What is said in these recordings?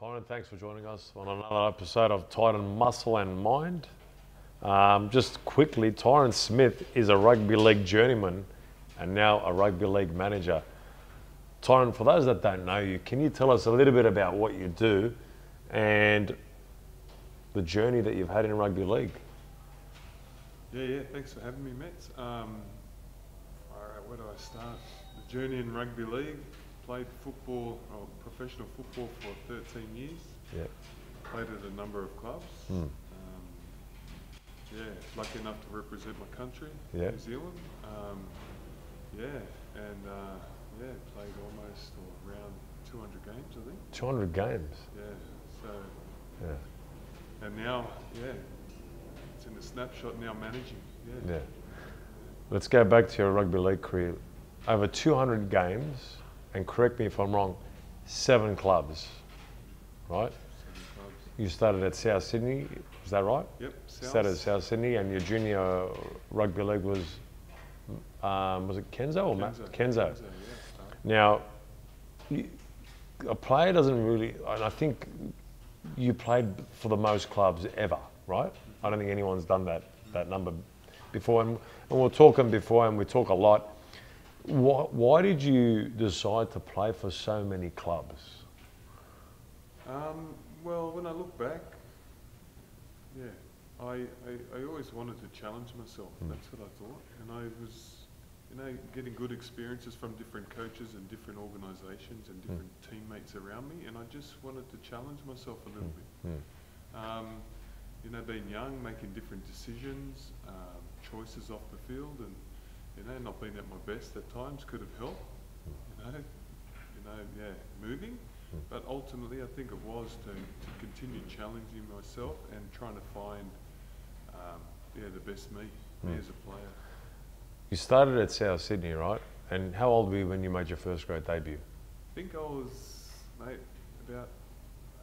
Tyran, thanks for joining us on another episode of Titan Muscle and Mind. Um, just quickly, Tyran Smith is a rugby league journeyman and now a rugby league manager. Tyran, for those that don't know you, can you tell us a little bit about what you do and the journey that you've had in rugby league? Yeah, yeah, thanks for having me, Matt. Um, all right, where do I start? The journey in rugby league. Played football, or professional football for 13 years. Yeah. Played at a number of clubs. Mm. Um, yeah, lucky enough to represent my country, Yeah. New Zealand. Um, yeah, and uh, yeah, played almost or around 200 games, I think. 200 games. Yeah, so Yeah. and now, yeah, it's in the snapshot now managing. Yeah. Yeah. Let's go back to your rugby league career. Over 200 games, and correct me if I'm wrong, seven clubs, right? Seven clubs. You started at South Sydney, is that right? Yep. Started at South Sydney, and your junior rugby league was, um, was it Kenzo or Ma- Kenzo? Kenzo, yeah. Now, you, a player doesn't really, and I think you played for the most clubs ever, right? I don't think anyone's done that that number before, and, and we're talking before, and we talk a lot. Why, why did you decide to play for so many clubs? Um, well, when I look back, yeah, I, I, I always wanted to challenge myself. Mm. That's what I thought. And I was, you know, getting good experiences from different coaches and different organisations and different teammates around me. And I just wanted to challenge myself a little bit. Mm. Um, you know, being young, making different decisions, um, choices off the field, and you know, not being at my best at times could have helped. You know, you know, yeah, moving. But ultimately, I think it was to, to continue challenging myself and trying to find, um, yeah, the best me, me Mm. as a player. You started at South Sydney, right? And how old were you when you made your first grade debut? I think I was, mate, about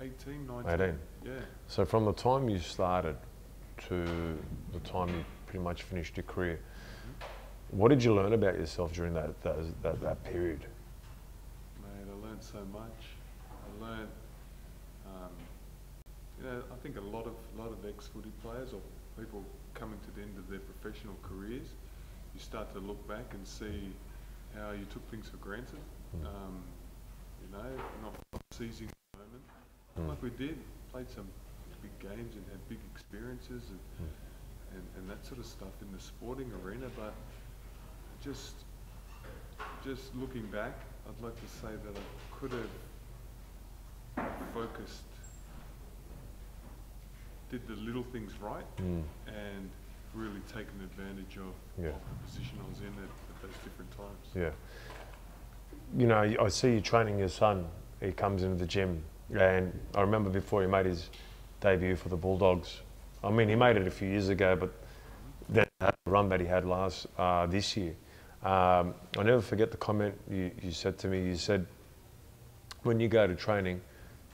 18, 19. 18. Yeah. So from the time you started to the time you pretty much finished your career, what did you learn about yourself during that that, that, that period? Mate, I learned so much. I learned, um, you know, I think a lot of lot of ex-footy players or people coming to the end of their professional careers, you start to look back and see how you took things for granted. Mm. Um, you know, not seizing the moment Mm. like we did. Played some big games and had big experiences and, Mm. and and that sort of stuff in the sporting arena, but just just looking back, I'd like to say that I could have focused, did the little things right, Mm. and really taken advantage of, Yeah. of the position I was in at, at those different times. Yeah. You know, I see you training your son. He comes into the gym, and I remember before he made his debut for the Bulldogs. I mean, he made it a few years ago, but that run that he had last uh, this year. Um, I never forget the comment you, you said to me. You said, when you go to training,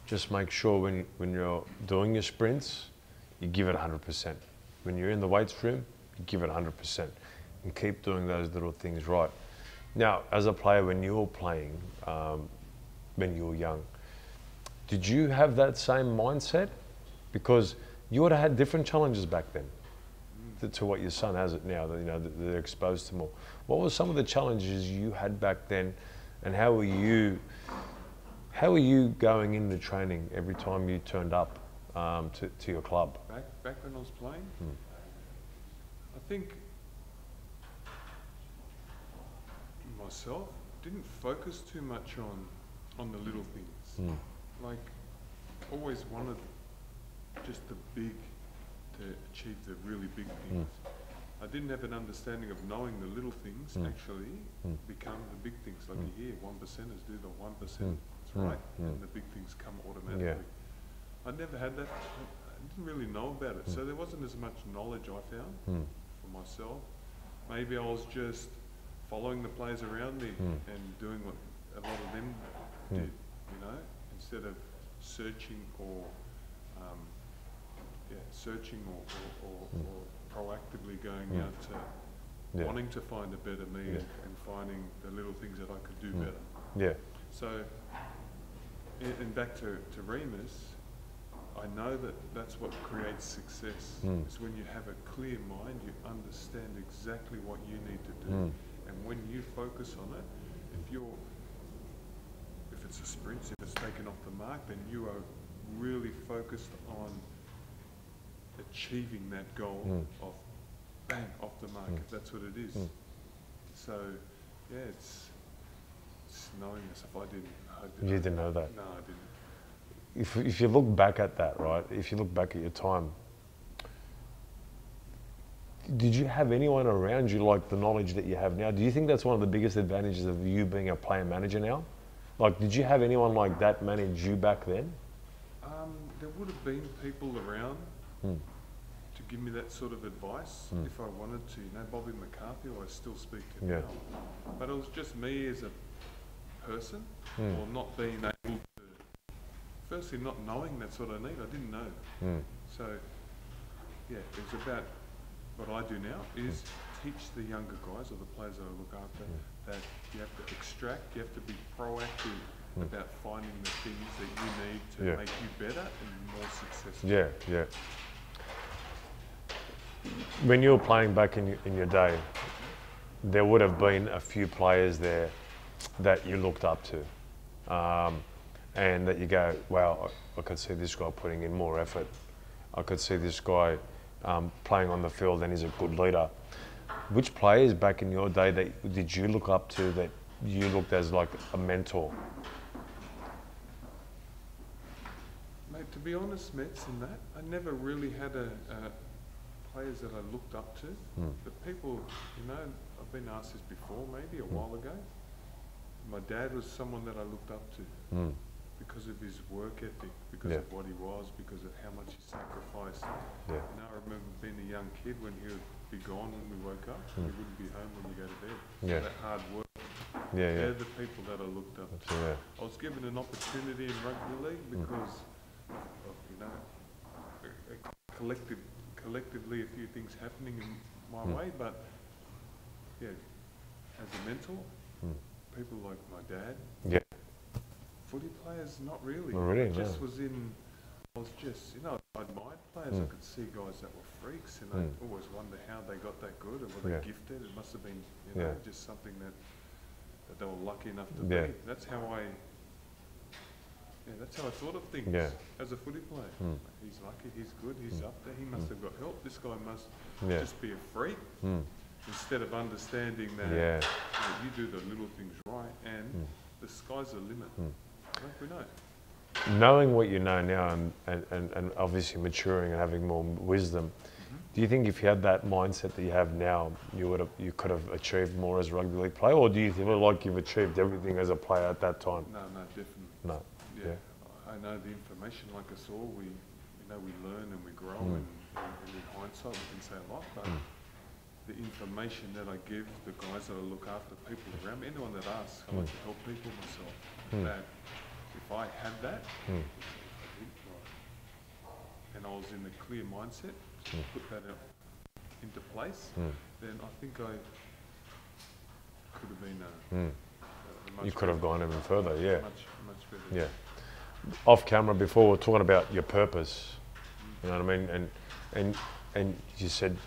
just make sure when, when you're doing your sprints, you give it 100%. When you're in the weights room, you give it 100% and keep doing those little things right. Now, as a player, when you were playing, um, when you were young, did you have that same mindset? Because you would have had different challenges back then to, what your son has it now. That, you know, that they're exposed to more. What were some of the challenges you had back then, and how were you? How were you going into training every time you turned up um, to, to your club? Back back when I was playing, Hmm. I think myself didn't focus too much on on the little things. Mm. Like always wanted just the big achieve the really big things. I didn't have an understanding of knowing the little things Mm. actually Mm. become the big things. Like you hear one percenters do the one percent. Mm. right, and the big things come automatically. I never had that. I didn't really know about it, so there wasn't as much knowledge I found for myself. Maybe I was just following the players around me Mm. and doing what a lot of them Mm. did, you know, instead of searching or, um, yeah, searching or, or, or, Mm. or proactively going Mm. out to Yeah. wanting to find a better me Yeah. and, finding the little things that I could do Mm. better. Yeah. So, and, and back to, to Remus, I know that that's what creates success. Mm. Is when you have a clear mind, you understand exactly what you need to do, Mm. and when you focus on it, if you're if it's a sprint, if it's taken off the mark, then you are really focused on achieving that goal Mm. of bang off the mark. Mm. That's what it is. Mm. So, yeah, it's, it's knowing this. If I didn't, I You didn't know that. No, I didn't. If, if you look back at that, right? If you look back at your time, did you have anyone around you like the knowledge that you have now? Do you think that's one of the biggest advantages of you being a player manager now? Like, did you have anyone like that manage you back then? Um, there would have been people around Mm. to give me that sort of advice Mm. if I wanted to. You know, Bobby McCarthy, I still speak to Yeah. now. But it was just me as a person, Mm. or not being able to. Firstly, not knowing that's what I need. I didn't know. Mm. So, yeah, it's about what I do now is teach the younger guys or the players that I look after that you have to extract, you have to be proactive Mm. about finding the things that you need to Yeah. make you better and more successful. Yeah, yeah. When you were playing back in in your day, there would have been a few players there that you looked up to, um, and that you go, "Wow, I, I could see this guy putting in more effort. I could see this guy um, playing on the field, and he's a good leader." Which players back in your day that did you look up to that you looked as like a mentor? Mate, to be honest, Mets, in that, I never really had a, a players that I looked up to. Mm. The people, you know, I've been asked this before, maybe a Mm. while ago. My dad was someone that I looked up to Mm. because of his work ethic, because Yeah. of what he was, because of how much he sacrificed. Yeah. Know, I remember being a young kid when he would be gone when we woke up, and he wouldn't be home when we go to bed. Yeah. That hard work. Yeah, yeah. They're the people that I looked up to. Yeah. I was given an opportunity in rugby league Mm. because of, you know, a, a collective, collectively a few things happening in my Mm. way, but yeah, as a mentor, Mm. people like my dad, Yeah. footy players, not really. Not really, I just no. was in, I was just, you know, I admired players. I Mm. could see guys that were freaks, and. I always wonder how they got that good, or were Yeah. they gifted? It must have been, you know, Yeah. just something that, that they were lucky enough to Yeah. be. That's how I, yeah, that's how I thought of things Yeah. as a footy player. Mm. He's lucky, he's good, he's Mm. up there, he must Mm. have got help. This guy must Yeah. just be a freak. Mm. Instead of understanding that Yeah. you, know, you do the little things right, and Mm. the sky's the limit. Mm. Like we know. Knowing what you know now and, and, and, and obviously maturing and having more wisdom, do you think if you had that mindset that you have now, you would have you could have achieved more as a rugby league player, or do you feel like you've achieved everything as a player at that time? No, no, definitely. No. Yeah, I know the information like us all. We, you know, we learn and we grow, Mm. and, and, in hindsight we can say a lot. But Mm. the information that I give the guys that I look after, people around me, anyone that asks, I like Mm. to help people myself. Mm. That if I had that, Mm. if I did, right, and I was in a clear mindset to Mm. put that out into place, Mm. then I think I could have been a, Mm. a, a You could have gone even further, yeah. much much better. Yeah. Off camera before we we're talking about your purpose. You know what I mean? And and and you said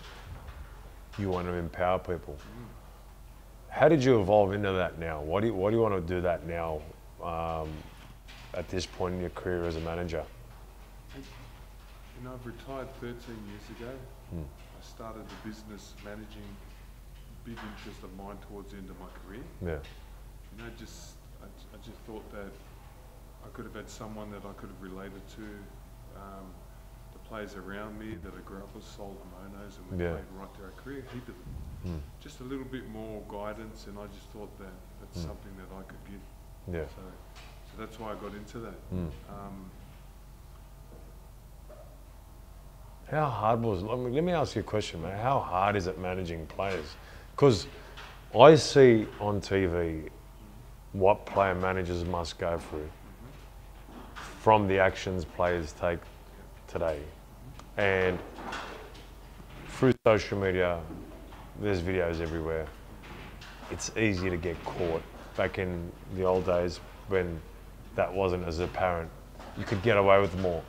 you want to empower people. How did you evolve into that now? What do you, what do you want to do that now um, at this point in your career as a manager? You know, I've retired 13 years ago. Mm. I started the business managing big interest of mine towards the end of my career. Yeah. You know, just I just thought that I could have had someone that I could have related to, um, the players around me that I grew up with, Sol Himonos, and we Yeah. played right through our career, heap of them. Mm. Just a little bit more guidance, and I just thought that that's Mm. something that I could give. Yeah. So, so that's why I got into that. Mm. Um, How hard was? I mean, let me ask you a question, man. How hard is it managing players? Because I see on TV what player managers must go through from the actions players take today, and through social media, there's videos everywhere. It's easy to get caught. Back in the old days when that wasn't as apparent. You could get away with more.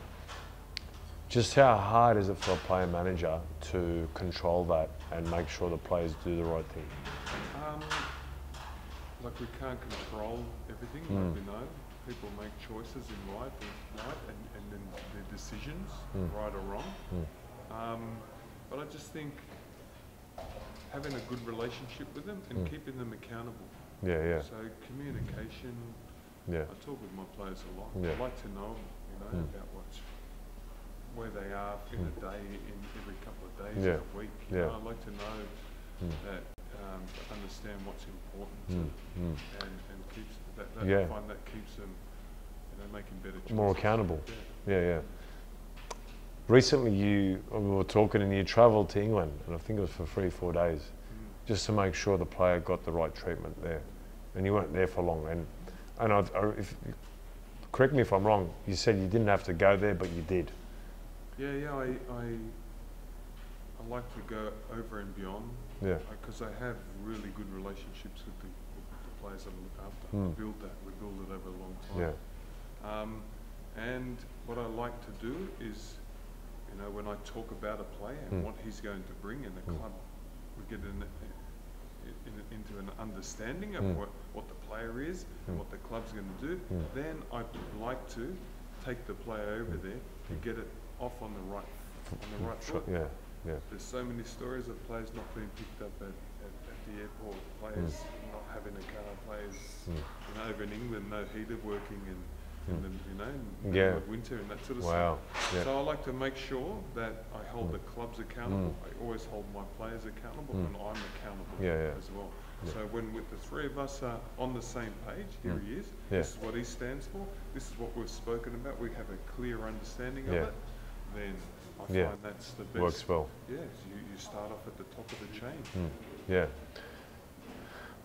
Just how hard is it for a player manager to control that and make sure the players do the right thing? Um, like we can't control everything, Mm. like we know. People make choices in life, and, and, and then their decisions, Mm. right or wrong. Mm. Um, but I just think having a good relationship with them and Mm. keeping them accountable. Yeah, yeah, So communication, yeah, I talk with my players a lot. Yeah. I like to know, you know, Mm. about what's where they are in a day, in every couple of days, Yeah. in a week. You Yeah. know, I like to know Mm. that um, understand what's important to them and, and that, that Yeah. I find that keeps them, you know, making better choices. More accountable. Yeah. yeah, yeah. Recently, you we were talking and you travelled to England, and I think it was for three, four days, Mm. just to make sure the player got the right treatment there. And you weren't there for long. And and I, I, if, correct me if I'm wrong. You said you didn't have to go there, but you did. Yeah, yeah. I, I I like to go over and beyond Yeah. because I have really good relationships with the, with the players I look after. Mm. Build that. We build it over a long time. Yeah. Um, and what I like to do is, you know, when I talk about a player and Mm. what he's going to bring in the Mm. club, we get in, in, into an understanding of Mm. what, what the player is Mm. and what the club's going to do. Mm. Then I'd like to take the player over Mm. there and get it off on the right on the right foot. Yeah. Yeah. There's so many stories of players not being picked up at, at, at the airport, players not having a car, players Mm. you know, over in England, no heater working and, Mm. and then, you know, in Yeah. the winter and that sort of Wow. stuff. Yeah. So I like to make sure that I hold Mm. the clubs accountable. I always hold my players accountable Mm. and I'm accountable Yeah, yeah. as well. Yeah. So when with the three of us are on the same page, here Mm. he is, Yeah. this is what he stands for, this is what we've spoken about, we have a clear understanding Yeah. of it, then I Yeah. find that's the best. Works well. Yes, you, you start off at the top of the chain. Yeah.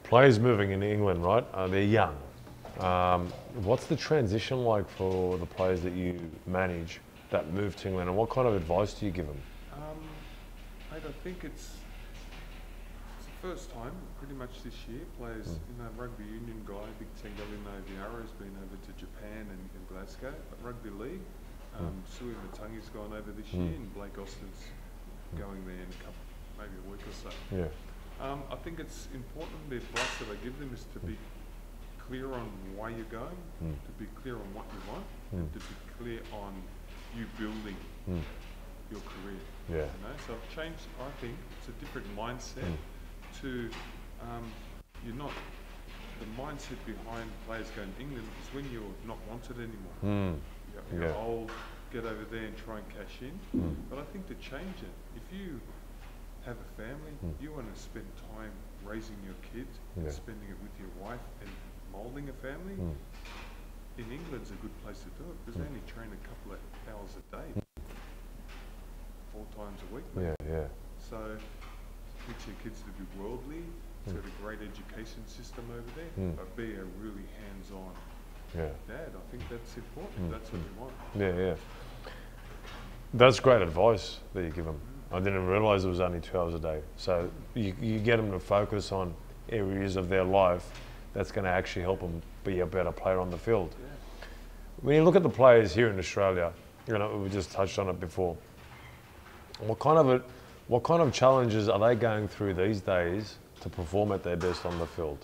Players moving in England, right? Uh, they're young. Um, what's the transition like for the players that you manage that move to England, and what kind of advice do you give them? Um, I think it's it's the first time, pretty much this year. Players, Mm. you know, rugby union guy, Big Tengali Noviara has been over to Japan and, and Glasgow. But rugby league, um, Sui Matangi's gone over this Mm. year, and Blake Austin's going there in a couple, maybe a week or so. Yeah. Um, I think it's important. The advice that I give them is to be clear on why you're going, Mm. to be clear on what you want, Mm. and to be clear on you building Mm. your career. Yeah. You know, so I've changed. I think it's a different mindset Mm. to um, you're not. The mindset behind players going to England is when you're not wanted anymore. Mm. You're, you're Yeah. old. Get over there and try and cash in. Mm. But I think to change it, if you have a family, Mm. you want to spend time raising your kids, Yeah. and spending it with your wife, and moulding a family. Mm. In England's a good place to do it because Mm. they only train a couple of hours a day, four times a week. Yeah. Yeah. So teach your kids to be worldly, Mm. to got a great education system over there, Mm. but be a really hands-on Yeah. dad. I think that's important. That's what you want. Yeah. Yeah. That's great advice that you give them. I didn't realise it was only two hours a day. So you, you get them to focus on areas of their life that's going to actually help them be a better player on the field. Yeah. When you look at the players here in Australia, you know, we just touched on it before. What kind of it, what kind of challenges are they going through these days to perform at their best on the field,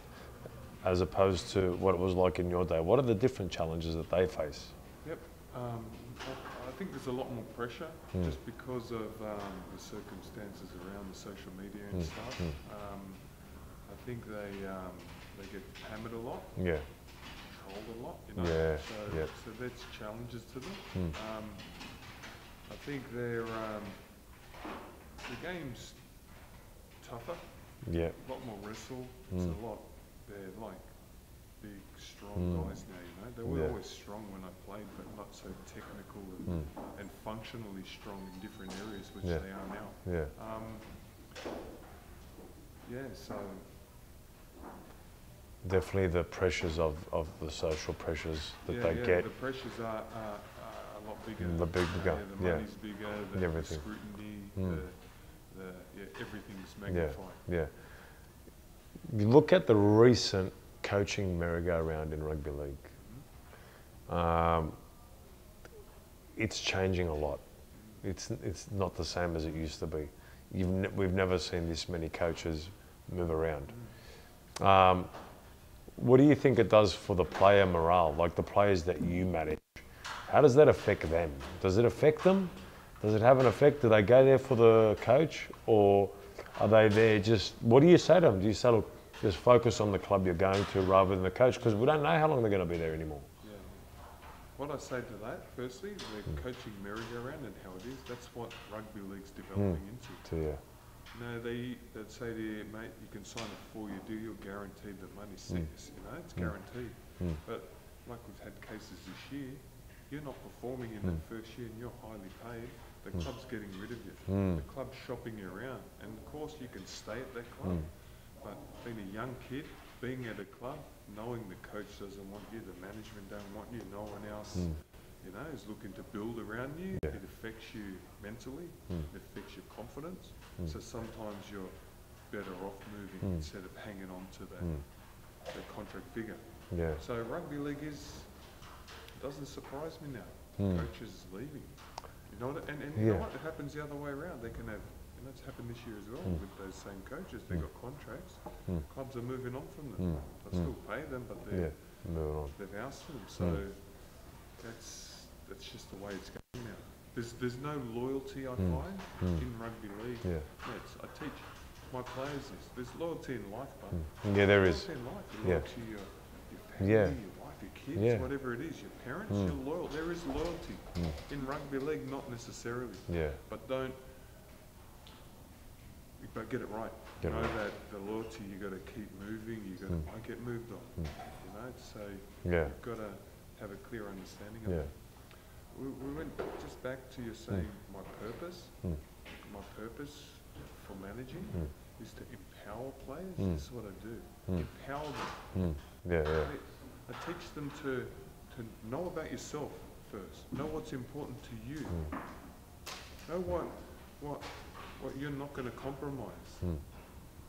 as opposed to what it was like in your day? What are the different challenges that they face? Yep. Um, I, I think there's a lot more pressure Mm. just because of um, the circumstances around the social media and Mm, stuff. mm. Um, I think they um, they get hammered a lot, Yeah, trolled a lot. You know. Yeah, So, yep. so that's challenges to them. Mm. Um, I think they're um, the game's tougher, yeah, a lot more wrestle. It's Mm. a lot. They're like big, strong Mm. guys now. You know, they were Yeah. always strong when I played, but not so technical and, Mm. and functionally strong in different areas, which Yeah. they are now. yeah, Um, yeah, so definitely the pressures of, of the social pressures that yeah, they yeah, get. the pressures are, are, are a lot bigger. The big- Uh, bigger, yeah, the yeah. bigger. The, the Everything. scrutiny. Mm. The, the yeah, everything's Yeah, magnified. yeah. You look at the recent coaching merry-go-round in rugby league. Um, it's changing a lot. It's it's not the same as it used to be. Ne- we've never seen this many coaches move around. Um, what do you think it does for the player morale, like the players that you manage? How does that affect them? Does it affect them? Does it have an effect? Do they go there for the coach, or are they there just? What do you say to them? Do you say, look, just focus on the club you're going to rather than the coach, because we don't know how long they're going to be there anymore. Yeah. What I say to that, firstly, the hmm. coaching merry-go-round and how it is, that's what rugby league's hmm. developing into. So yeah, No, they, they'd say to you, mate, you can sign a four-year deal, you're guaranteed the money hmm. six, you know, it's guaranteed. Mm. But like we've had cases this year, you're not performing in that first year and you're highly paid, the club's getting rid of you. Mm. The club's shopping you around. And of course you can stay at that club, but being a young kid, being at a club, knowing the coach doesn't want you, the management don't want you, no one else, hmm. you know, is looking to build around you, Yeah. it affects you mentally, hmm. it affects your confidence. Hmm. So sometimes you're better off moving instead of hanging on to that, that contract figure. yeah, So rugby league is doesn't surprise me now. Mm. Coaches leaving. You know what? And, and you know what? Happens the other way around. They can have. And that's happened this year as well Mm. with those same coaches. They got contracts. Mm. Clubs are moving on from them. Mm. They still pay them, but they're, Moving on. they've ousted them. So that's that's just the way it's going now. There's there's no loyalty I find in rugby league. Yeah, Mates, I teach my players this. There's loyalty in life, but yeah, there is. In life. Yeah. You're loyal to your, your family, Yeah. your wife, your kids, Yeah. whatever it is, your parents, Mm. you're loyal. There is loyalty. Mm. In rugby league, not necessarily. Yeah, But don't, but get it right. Get it know right. that the loyalty, you got to keep moving. You got to, Mm. I get moved on. Mm. You know, so yeah, you've got to have a clear understanding of yeah, it. We, we went just back to you saying my purpose. Mm. My purpose for managing Mm. is to empower players. Mm. This is what I do. Mm. Empower them. mm. yeah, yeah, I, I teach them to, to know about yourself first. Know what's important to you. Mm. Know what, what, what you're not going to compromise. Mm.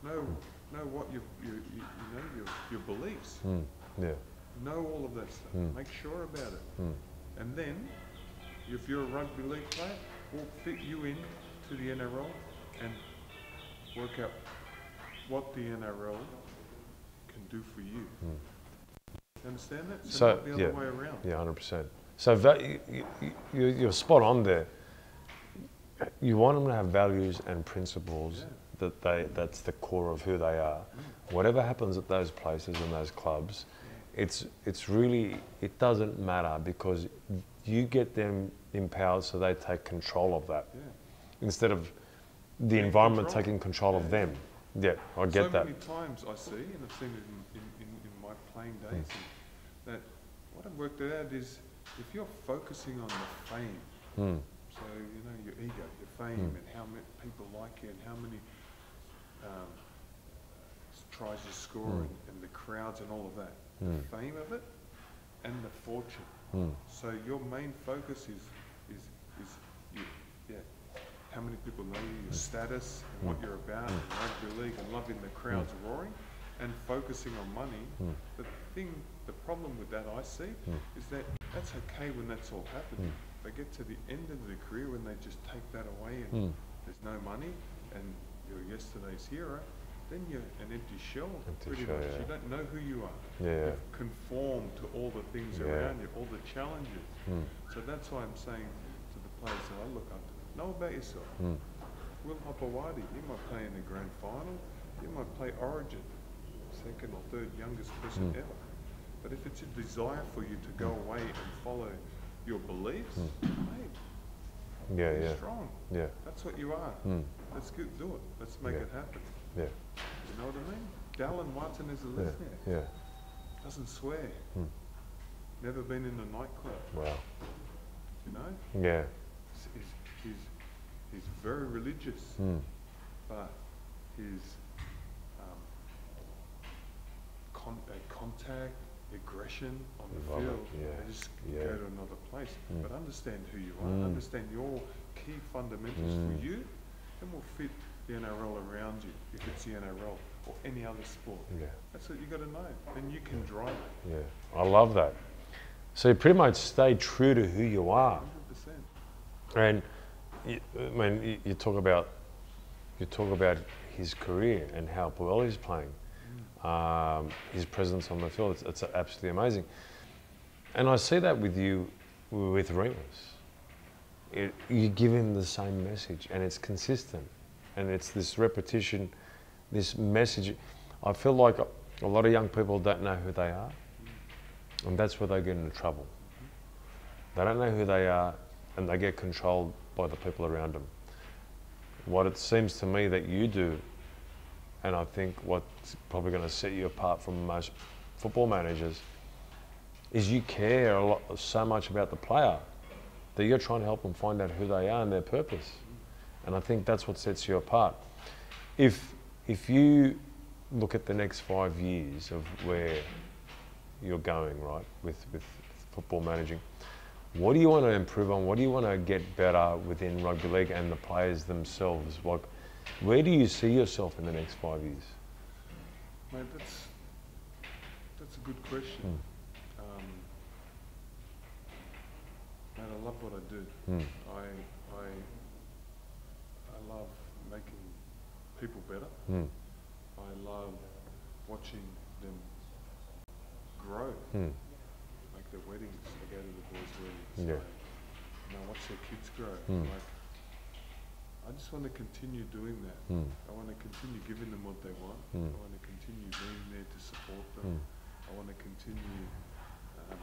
Know, know what your, your, you, you know, your, your beliefs. Mm. yeah, Know all of that stuff. Mm. Make sure about it. mm. And then, if you're a rugby league player, we'll fit you in to the NRL and work out what the NRL can do for you. Mm. Understand that? So, So, not the other yeah. way around. yeah, hundred percent. So va- you, you, you- you're spot on there. You want them to have values and principles Yeah. that they that's the core of who they are. Whatever happens at those places and those clubs, it's it's really it doesn't matter because you get them empowered so they take control of that Yeah. instead of the Take environment control. taking control of them. Yeah, I get so that. many times I see, and I've seen it in, in, in, my playing Mm. days, that what I've worked out is if you're focusing on the fame, Mm, so you know your ego, your fame, Mm. and how many people like you, and how many um, tries you score, Mm. and, and the crowds, and all of that, the fame of it, and the fortune. mm, So your main focus is is is you, yeah, how many people know you, your status, and what you're about, and rugby league, and loving the crowds roaring, and focusing on money. The thing, the problem with that I see is that that's okay when that's all happening. They get to the end of their career when they just take that away and mm. there's no money, and you're yesterday's hero. Then you're an empty shell, Empty pretty shell, much. yeah. You don't know who you are. Yeah. You've conformed to all the things Yeah. around you, all the challenges. Mm, So that's why I'm saying to the players that I look up to, know about yourself. mm, Will Hopoate, he might play in the grand final, he might play Origin, second or third youngest person Mm. ever. But if it's a desire for you to go away and follow your beliefs, mate, Yeah, yeah, strong. yeah. That's what you are. Mm, Let's go, do it. Let's make Yeah. it happen. yeah, You know what I mean? Dallin Watson is a yeah, listener. yeah. Doesn't swear. Mm. Never been in a nightclub. Wow. You know? Yeah. He's, he's, he's, very religious, Mm, but his um, con- uh, contact, aggression on the field, yeah, they just yeah. go to another place. Mm. But understand who you are, Mm. understand your key fundamentals Mm. for you, and we'll fit the NRL around you if it's the NRL or any other sport. yeah, That's what you got to know. Then you can drive it. yeah. I love that. So you pretty much stay true to who you are. 100%. And you, I mean, you, you talk about you talk about his career and how well he's playing, um, his presence on the field. It's, it's absolutely amazing. And I see that with you, with Remus. It, you give him the same message, and it's consistent, and it's this repetition, this message. I feel like a, a lot of young people don't know who they are, and that's where they get into trouble. They don't know who they are, and they get controlled by the people around them. What it seems to me that you do, and I think what's probably going to set you apart from most football managers, is you care a lot, so much about the player that you're trying to help them find out who they are and their purpose. And I think that's what sets you apart. If if you look at the next five years of where you're going, right, with, with football managing, what do you want to improve on? What do you want to get better within rugby league and the players themselves? Like, where do you see yourself in the next five years? Mate, that's, that's a good question. Um, mate, I love what I do. Mm. I, I, I love making people better. Mm. I love watching them grow, Mm. like their weddings. I go to the boys' weddings. Yeah. I, and I watch their kids grow. Mm. Like, I just want to continue doing that. Mm. I want to continue giving them what they want. Mm. I want to continue being there to support them. Mm. I want to continue um,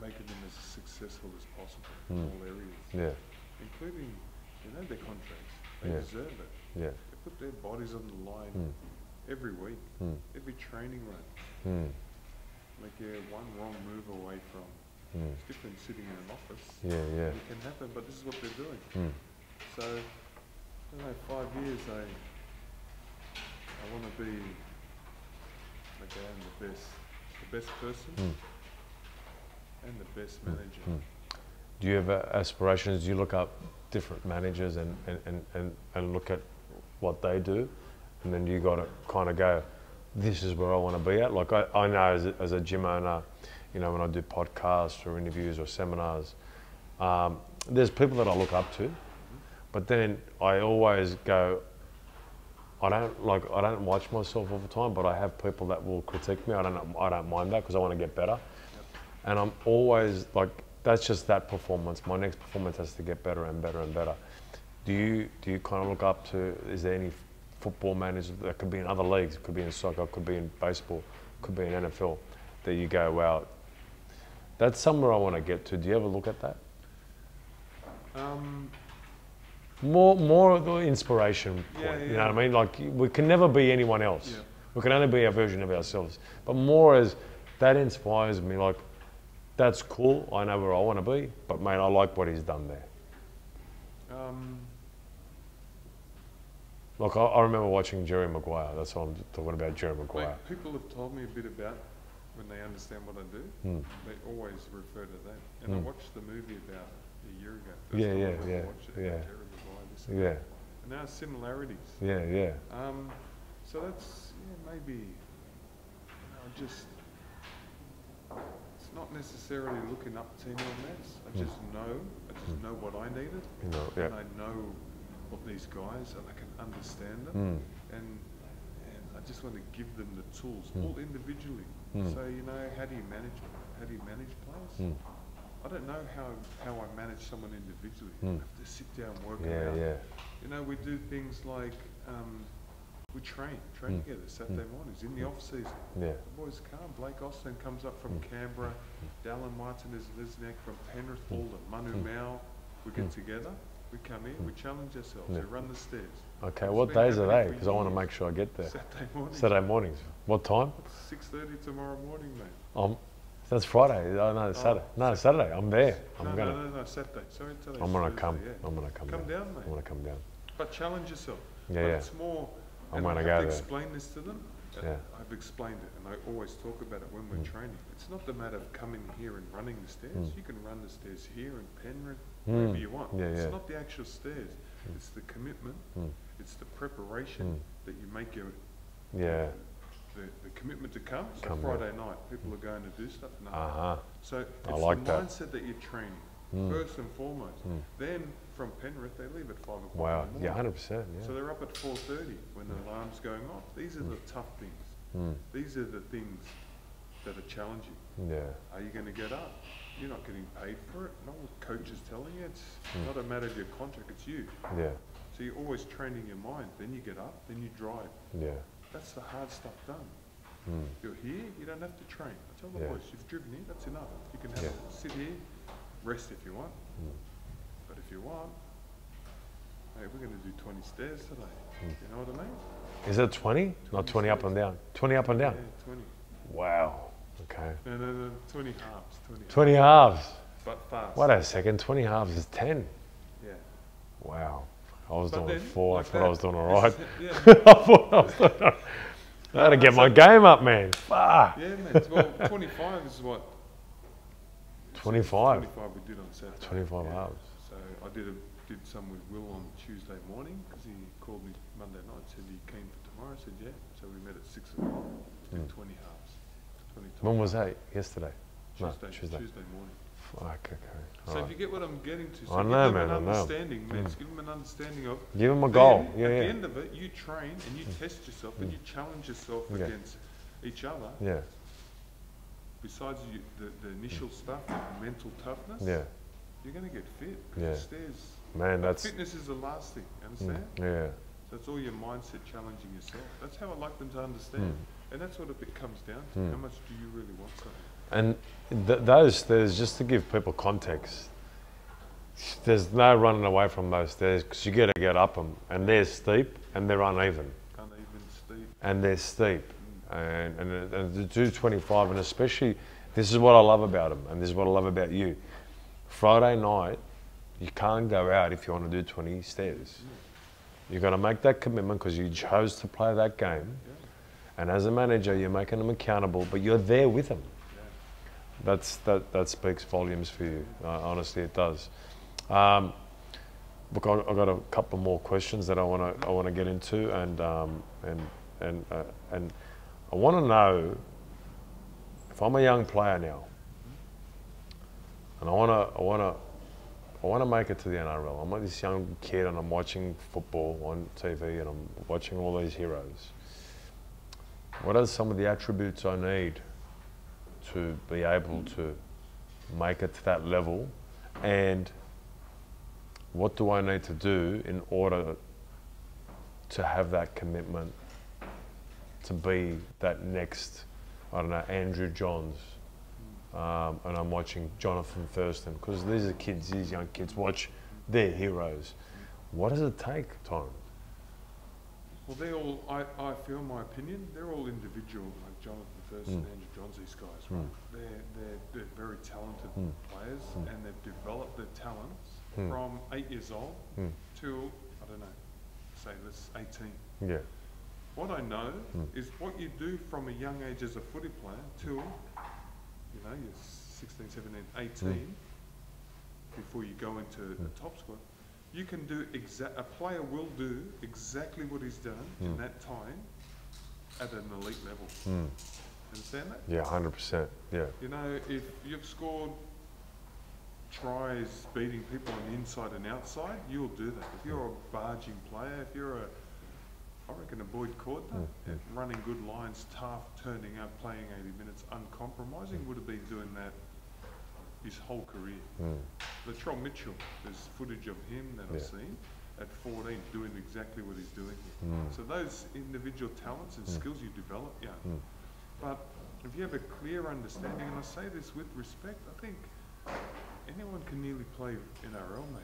making them as successful as possible in Mm. all areas, Yeah, including, you know, their contracts. They Yeah. deserve it. yeah. They put their bodies on the line Mm. every week, Mm. every training run. Mm. Like you're one wrong move away from. Mm. It's different sitting in an office. Yeah, yeah. It can happen, but this is what they're doing. So, I don't know, five years, I, I want to be, again, the best, the best person Mm. and the best Mm. manager. Mm. Do you have uh, aspirations? Do you look up different managers and, and, and, and, and look at what they do? And then you got to kind of go, this is where I want to be at. Like I, I know as a, as a gym owner, you know, when I do podcasts or interviews or seminars, um, there's people that I look up to, but then I always go, I don't like I don't watch myself all the time, but I have people that will critique me. I don't I don't mind that because I want to get better, and I'm always like that's just that performance. My next performance has to get better and better and better. Do you do you kind of look up to? Is there any football manager that could be in other leagues? Could be in soccer, could be in baseball, could be in NFL. That you go, wow, that's somewhere I want to get to. Do you ever look at that? Um, More, more of the inspiration point. Yeah, You yeah. know what I mean? Like we can never be anyone else. Yeah. We can only be a version of ourselves. But more as that inspires me. Like that's cool. I know where I want to be. But man, I like what he's done there. um, Like I, I remember watching Jerry Maguire. That's what I'm talking about. Jerry Maguire. like people have told me a bit about when they understand what I do. Mm. They always refer to that. And I Mm. watched the movie about a year ago. Yeah, time yeah, yeah, it, yeah. Jerry Maguire, this and Yeah. And there are similarities. yeah, yeah. Um, so that's yeah, maybe you know, just it's not necessarily looking up to anyone else. I Mm. just know, I just Mm. know what I needed, You know, yeah. and. I know of these guys, and I can understand them, Mm. and and I just want to give them the tools, Mm. all individually. Mm. So you know, how do you manage? How do you manage players? Mm. I don't know how how I manage someone individually. Mm. I have to sit down, and work it Yeah, out. yeah. You know, we do things like um, we train, train Mm. together Saturday mornings in the Mm. off season. Yeah. The boys come. Blake Austin comes up from Mm. Canberra. Dallin Martinez Lisnek from Penrith, Mm. Alden, Manu Mm. Ma'u. We get Mm. together. We come in. We challenge ourselves. Yeah. We run the stairs. Okay. It's What days are they? Because I want to make sure I get there. Saturday morning. Saturday mornings. What time? Six thirty tomorrow morning, mate. Um, that's Friday. Oh, no, it's Saturday. No, it's Saturday. I'm there. I'm no, gonna. no, no, no, Saturday. Sorry. I'm gonna Thursday, come. Yeah. I'm gonna come, Come down. down, mate. I'm gonna come down. But challenge yourself. Yeah, but yeah. It's more. I'm gonna have go to there. explain this to them. Yeah. I've explained it, and I always talk about it when we're Mm. training. It's not the matter of coming here and running the stairs. Mm. You can run the stairs here in Penrith, Mm. wherever you want. Yeah, it's yeah. not the actual stairs. Mm. It's the commitment. Mm. It's the preparation Mm. that you make your Yeah. The the, commitment to come. So Come. Friday night, people are going to do stuff. No. Uh huh. So I it's like the that. mindset that you're training Mm. first and foremost. Mm. Then from Penrith, they leave at five o'clock. Wow. In the Yeah, hundred percent. Yeah. So they're up at four thirty when the alarm's going off. These are the tough things. Mm. These are the things that are challenging. Yeah. Are you going to get up? You're not getting paid for it. No coach is telling you. It's Mm. not a matter of your contract. It's you. Yeah. So you're always training your mind. Then you get up. Then you drive. Yeah. That's the hard stuff done. Mm. You're here. You don't have to train. I tell the Yeah. boys, you've driven here. That's enough. You can have Yeah. sit here, rest if you want. Mm. But if you want, hey, we're going to do 20 stairs today. Mm. You know what I mean? Is it twenty? Not 20 twenty up and down. Twenty up and down. Yeah, 20. Wow. Okay. No, no, no, 20 halves. 20 halves. Twenty halves. But fast. Wait a second. Twenty halves is ten. Yeah. Wow. I was But doing then, four. like I thought I was doing right. Yeah. I thought I was doing all right. I had to get my game up, man. Fuck. Yeah, man. Well, 25 is what? 25. 25 we did on Saturday. 25 yeah. hours. So I did a, did some with Will on Tuesday morning because he called me Monday night said he came for tomorrow. I said yeah. So we met at 6 o'clock. Did Mm. 20 halves. 20 When was that? Yesterday. no, Tuesday, Tuesday. Tuesday morning. Fuck. Okay. So All if right. you get what I'm getting to, so I give know, them man, an I know. understanding, man. Mm. Give them an understanding of Give them a goal. Then, Yeah. At the end of it, you train and you test yourself and Mm. you challenge yourself Yeah. against each other. Yeah. Besides you, the, the initial stuff, the mental toughness, Yeah. you're going to get fit. 'cause Yeah. the stairs, Man, that's. fitness is the last thing. You Mm, understand? yeah. So it's all your mindset challenging yourself. That's how I like them to understand. And that's what it comes down to. How much do you really want something? And th- those stairs, just to give people context, there's no running away from those stairs because you got to get up them, and they're steep and they're uneven, Uneven, steep. and they're steep, and and, and the 225, and especially this is what I love about them, and this is what I love about you. Friday night, you can't go out if you want to do 20 stairs. You've got to make that commitment because you chose to play that game, Yeah. and as a manager, you're making them accountable, but you're there with them. That's that that speaks volumes for you. Uh, honestly, it does. Um, look, I, I've got a couple more questions that I want to I want to get into, and um, and and uh, and I want to know if I'm a young player now, and I want to I want to I want to make it to the NRL. I'm like this young kid, and I'm watching football on TV, and I'm watching all these heroes. What are some of the attributes I need to be able to make it to that level? And what do I need to do in order to have that commitment to be that next, I don't know, Andrew Johns? Um, and I'm watching Jonathan Thurston because these are kids, these young kids watch their heroes. What does it take, Tom? Well, they all, I, I feel my opinion, they're all individual, like Jonathan Thurston, Mm. Andrew Johns, these guys, Mm. right? They're, they're, they're very talented Mm. players Mm. and they've developed their talents Mm. from eight years old Mm. till, I don't know, say let's 18. Yeah. What I know Mm. is what you do from a young age as a footy player till, you know, you're 16, 17, 18, before you go into the Mm. top squad, you can do exact, a player will do exactly what he's done in Mm. that time at an elite level. Mm. Understand that? Yeah, 100%. Yeah. You know, if you've scored tries beating people on the inside and outside, you'll do that. If you're a barging player, if you're a, I reckon a Boyd Cordner, Mm, running good lines, tough, turning up, playing 80 minutes, uncompromising, would have been doing that his whole career. Mm. Latrell Mitchell, there's footage of him that I've seen at 14 doing exactly what he's doing. Mm. So those individual talents and Mm. skills you develop, yeah. But if you have a clear understanding, and I say this with respect, I think anyone can nearly play NRL, mate.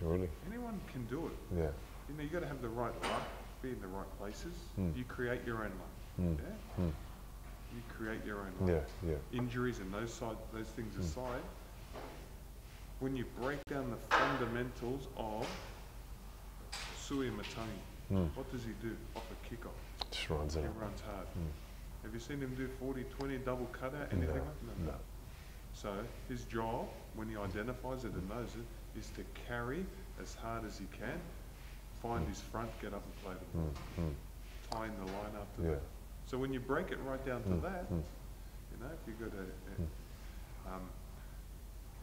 Really? Anyone can do it. Yeah. You know, you got to have the right luck, be in the right places. Mm. You create your own luck. Mm. Yeah. Mm. You create your own luck. Yeah, yeah. Injuries and those side, those things Mm. aside, when you break down the fundamentals of Sui Matangi, Mm. what does he do off a kickoff? Just runs He out. runs hard. Have you seen him do 40, 20 double cutout, anything No, like that? no. So his job, when he identifies it and knows it, is to carry as hard as he can, find Mm. his front, get up and play the ball, Mm. Tying the line after Yeah. that. So when you break it right down to Mm, that, mm. you know, if you've got a, a, um,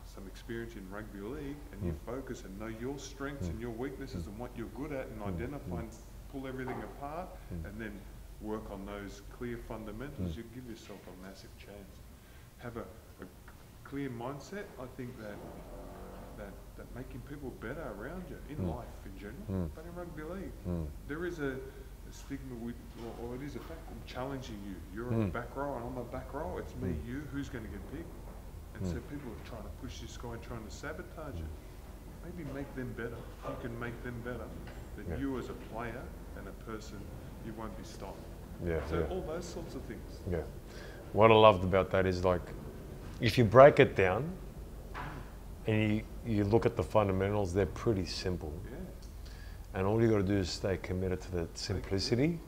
some experience in rugby league and you focus and know your strengths and your weaknesses and what you're good at and identify and pull everything apart and then work on those clear fundamentals, Mm. you give yourself a massive chance. Have a, a clear mindset, I think that that, that making people better around you in Mm. life in general, Mm. but in rugby league. Mm. There is a, a stigma with, or, or it is a fact, I'm challenging you. You're a Mm. back row and I'm a back row. It's me, Mm. you, who's going to get picked? And so Mm. people are trying to push this guy and trying to sabotage it. Maybe make them better. You can make them better. Then Yeah. you as a player and a person, you won't be stopped. Yeah, So yeah. all those sorts of things. Yeah. What I loved about that is like, if you break it down and you, you look at the fundamentals, they're pretty simple. Yeah. And all you got to do is stay committed to the simplicity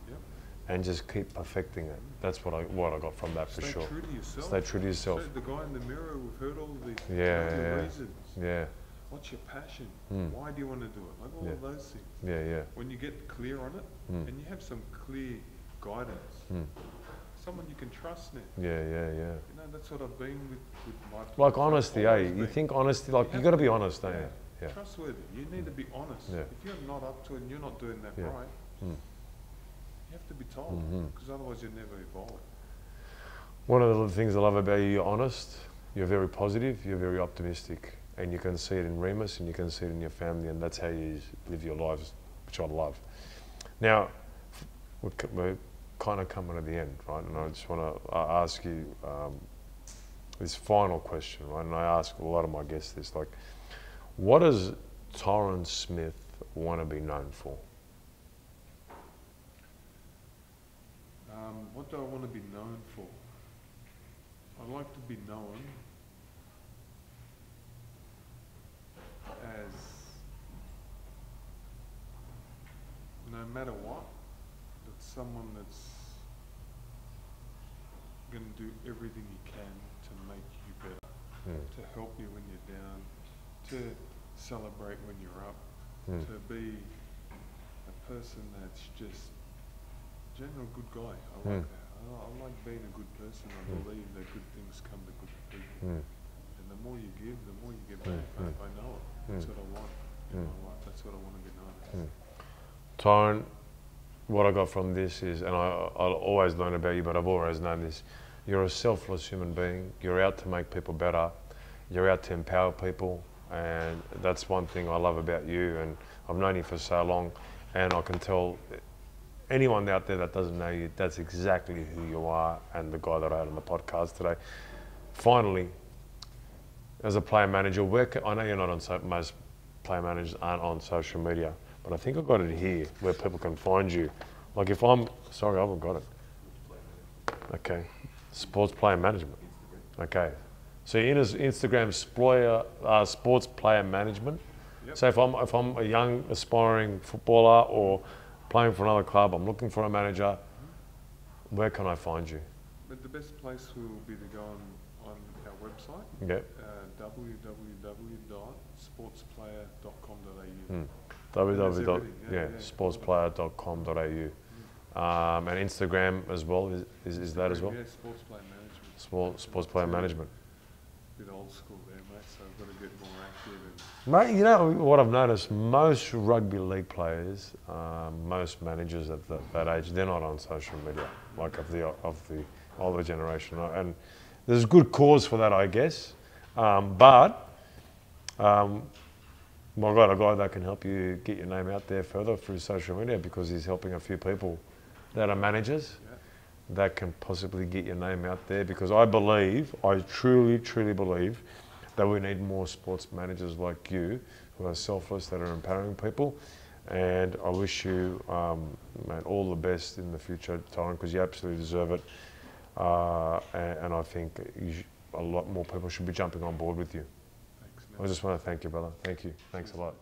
and just keep perfecting it. That's what I what I got from that for Stay sure. true to yourself. Stay true to yourself. So the guy in the mirror, we've heard all of these. Yeah, yeah. reasons. Yeah, What's your passion? Mm. Why do you want to do it? Like all Yeah. of those things. yeah, yeah. When you get clear on it Mm. and you have some clear guidance, Mm. someone you can trust now. Yeah, yeah, yeah. You know, that's what I've been with, with my Like honesty, eh? You think honesty, like you have got to be honest, don't you? Yeah. Trustworthy. You need to be honest. Yeah. If you're not up to it and you're not doing that Yeah. right, Mm. you have to be told because otherwise you'll never evolve. One of the things I love about you, you're honest, you're very positive, you're very optimistic, and you can see it in Remus and you can see it in your family, and that's how you live your lives, which I love. Now, we're kind of coming to the end, right? And I just want to ask you um, this final question, right? And I ask a lot of my guests this, like, what does Tyran Smith want to be known for? Um, what do I want to be known for? I'd like to be known as no matter what, someone that's going to do everything he can to make you better, Mm. to help you when you're down, to celebrate when you're up, Mm. to be a person that's just general good guy. I like that. I, I like being a good person. I Mm. believe that good things come to good people. Mm. And the more you give, the more you get back. I. I know it. That's what I want in my life. That's what I want to be known as. What I got from this is, and I, I'll always learn about you, but I've always known this. You're a selfless human being. You're out to make people better. You're out to empower people, and that's one thing I love about you. And I've known you for so long, and I can tell anyone out there that doesn't know you, that's exactly who you are, and the guy that I had on the podcast today. Finally, as a player manager, where ca- I know you're not on so, most player managers aren't on social media, but I think I've got it here where people can find you. Like if I'm sorry, I haven't got it. Okay, sports player management. Okay, so in his Instagram, Sployer, uh, sports player management. Yep. So if I'm if I'm a young aspiring footballer or playing for another club, I'm looking for a manager. Where can I find you? But the best place will be to go on, on our website, Okay. uh, www.sportsplayer.com.au. Mm. There's www. yeah, Yeah, yeah. Um, and Instagram as well. Is, is, is that as well? Yeah, sports player management. Small sports player management. A bit old school there, mate, so I've got to get more active and Mate, you know what I've noticed? Most rugby league players, um, most managers at the, that age, they're not on social media, like of the of the older generation. And there's good cause for that, I guess. Um, but um, God, a guy that can help you get your name out there further through social media because he's helping a few people that are managers yeah. that can possibly get your name out there because I believe, I truly, truly believe that we need more sports managers like you who are selfless, that are empowering people. And I wish you, um, mate, all the best in the future, Tyran, because you absolutely deserve it. Uh, and, and I think you sh- a lot more people should be jumping on board with you. I just want to thank you, brother. Thank you. Thanks a lot.